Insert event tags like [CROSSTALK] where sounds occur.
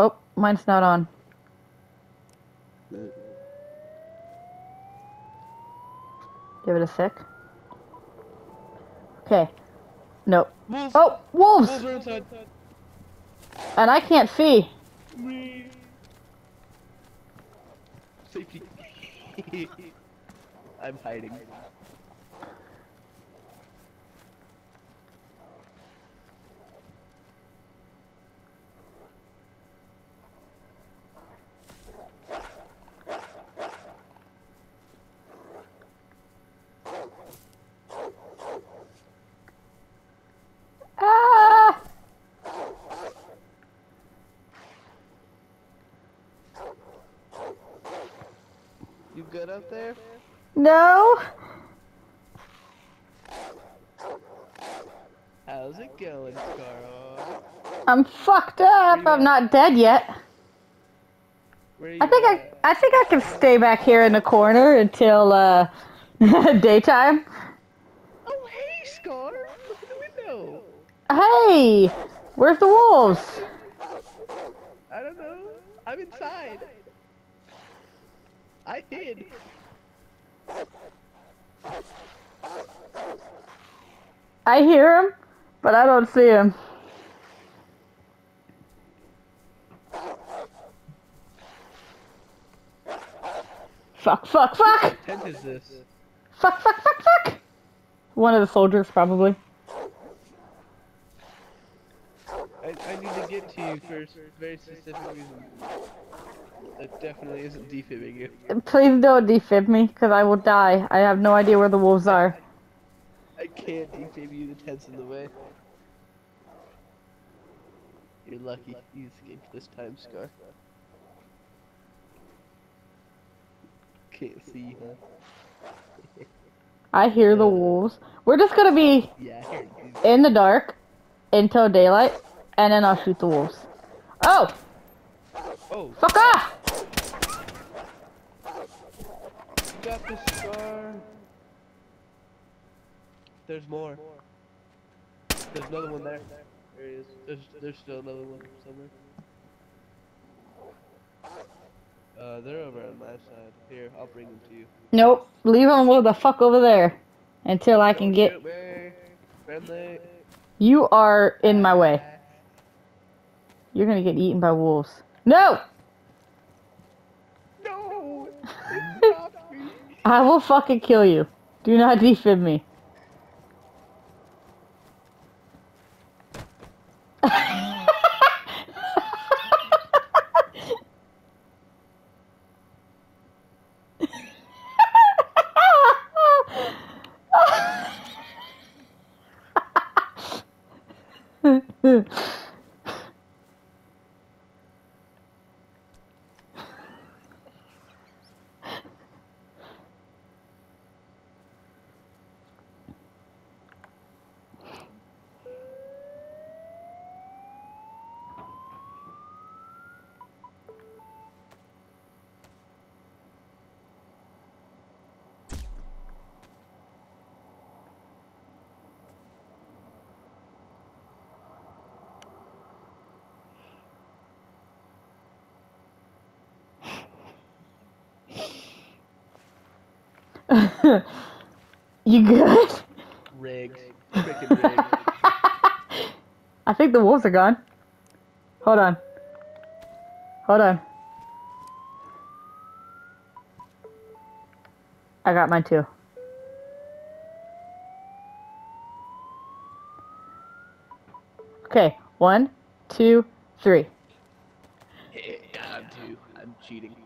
Oh, mine's not on. Give it a sec. Okay. Nope. Wolves! Oh, wolves! Wolves are inside. And I can't see. Safety. [LAUGHS] I'm hiding. You good up there? No. How's it going, Scarl? I'm fucked up. I'm not dead yet. I think I, at? I think I can stay back here in the corner until uh, [LAUGHS] daytime. Oh, hey, Scar! Look at the window! Hey, where's the wolves? I don't know. I'm inside. I hid. I hear him, but I don't see him. Fuck, fuck, fuck! What tent is this? Fuck, fuck, fuck, fuck! One of the soldiers, probably. I, I need to get to you for a very specific reason. That definitely isn't defibbing you. Please don't defib me, because I will die. I have no idea where the wolves are. I can't defib you, the tent's in the way. You're lucky you escaped this time, Scar. Can't see, huh? I hear the wolves. We're just gonna be Yeah, I hear you. in the dark until daylight, and then I'll shoot the wolves. Oh! Oh, Fuck off! you got the Scar. There's more. There's another one there. There he is. There's, there's still another one somewhere. Uh, they're over on my side. Here, I'll bring them to you. Nope. Leave them with the fuck over there until I can get. shoot me. Friendly. You are in my way. You're gonna get eaten by wolves. No! No! They stopped me. I will fucking kill you. Do not defib me. [LAUGHS] [LAUGHS] [LAUGHS] you good? Rigged. Freaking rigged. [LAUGHS] I think the wolves are gone. Hold on. Hold on. I got mine too. Okay, one, two, three. I'm too. I'm cheating.